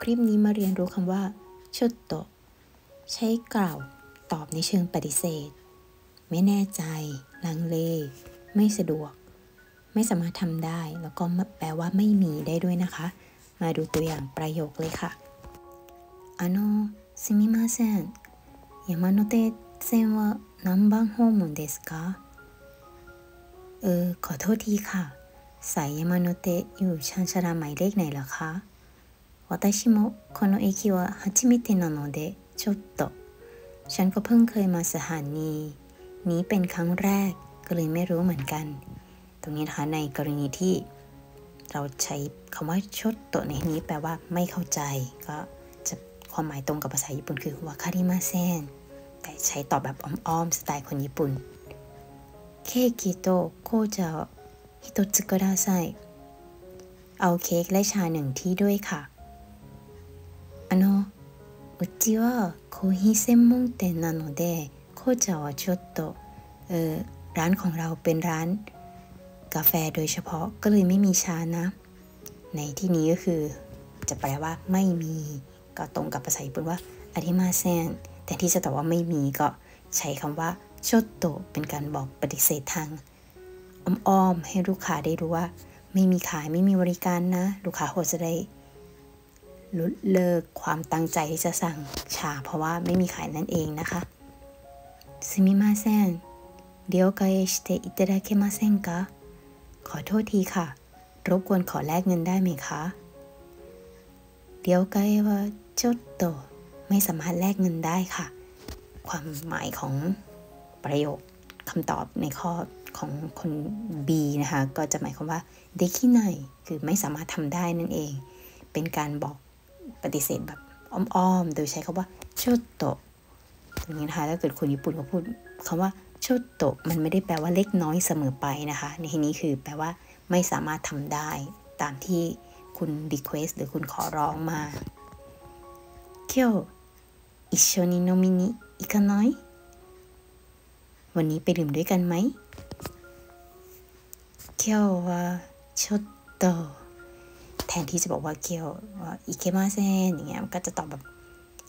คลิปนี้มาเรียนรู้คำว่าชดโตะใช้กล่าวตอบในเชิงปฏิเสธ ไม่แน่ใจ ลังเล ไม่สะดวก ไม่สามารถทำได้ แล้วก็แปลว่าไม่มีได้ด้วยนะคะ มาดูตัวอย่างประโยคเลยค่ะあのすみません山手線は何番ホームですかเออ ขอโทษทีค่ะ สายยามาโนเตะอยู่ชานชาราหมายเลขไหนเหรอคะ 私もこの駅は初めてなのでちょっとฉันก็เพิ่งเคยมาสถานี นี้เป็นครั้งแรกก็เลยไม่รู้เหมือนกัน ตรงนี้นะคะในกรณีที่ เราใช้คำว่าชดโตะในนี้แปลว่าไม่เข้าใจ ก็จะความหมายตรงกับภาษาญี่ปุ่นคือวาคาริมาเซนแต่ใช้ตอบแบบอ้อมๆสไตล์คนญี่ปุ่นเคกิโตโคจาฮิโตสึกุระไซเอาเค้กและชาหนึ่งที่ด้วยค่ะ あのうちはコーヒー専門店なので紅茶はちょっとเออร้านของเราเป็นร้านกาแฟโดยเฉพาะก็เลยไม่มีชานะ ในที่นี้ก็คือ จะแปลว่าไม่มีก็ตรงกับภาษาญี่ปุ่นว่าอาริมาเซนแต่ที่จะตอบว่าไม่มีก็ใช้คำว่าชดโตเป็นการบอกปฏิเสธทางอ้อมๆให้ลูกค้าได้รู้ว่า ไม่มีขายไม่มีบริการนะ ลูกค้าโหจะได้ ลดเลิกความตั้งใจที่จะสั่งชา เพราะว่าไม่มีขายนั่นเองนะคะสมิすみません了解していただけませんかขอโทษทีค่ะ รบกวนขอแลกเงินได้ไหมคะเดี๋ยวไกว่าจดโตไม่สามารถแลกเงินได้ค่ะ ความหมายของประโยคคำตอบในข้อของคน B นะคะ ก็จะหมายความว่าเด็กที่ไหนคือไม่สามารถทำได้นั่นเอง เป็นการบอก ฏิเสธแบบอ้อมๆ โดยใช้คำว่าชุดโตะตรงนี้นะคะถ้าเกิดคนญี่ปุ่นเขาพูดคำว่าชุดโตะมันไม่ได้แปลว่าเล็กน้อยเสมอไปนะคะ ในที่นี้คือแปลว่าไม่สามารถทำได้ตามที่คุณ request หรือคุณขอร้องมา今日一緒に飲みに行かない วันนี้ไปดื่มด้วยกันไหมเคียวว่าชุดโต นที่จะบอกว่าเกียวว่าอิเคมาเซนอย่างเงี้ยก็จะตอบแบบ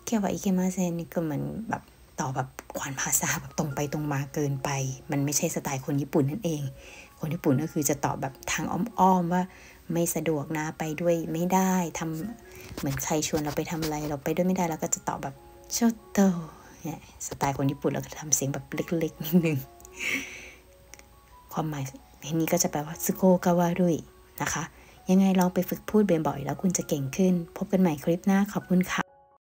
今日は行けません นี่ก็เหมือนแบบตอบแบบขวานผ่าซากแบบตรงไปตรงมาเกินไป มันไม่ใช่สไตล์คนญี่ปุ่นนั่นเอง คนญี่ปุ่นก็คือจะตอบแบบทางอ้อมๆว่าไม่สะดวกนะไปด้วยไม่ได้ทำเหมือนใครชวนเราไปทำอะไร เราไปด้วยไม่ได้เราก็จะตอบแบบโชโตเนี่ยสไตล์คนญี่ปุ่นเราก็ทำเสียงแบบเล็กๆนิดนึงความหมายในนี้ก็จะแปลว่าสโกกาวารุยนะคะ ยังไงลองไปฝึกพูดบ่อยๆ แล้วคุณจะเก่งขึ้น พบกันใหม่คลิปหน้าขอบคุณค่ะ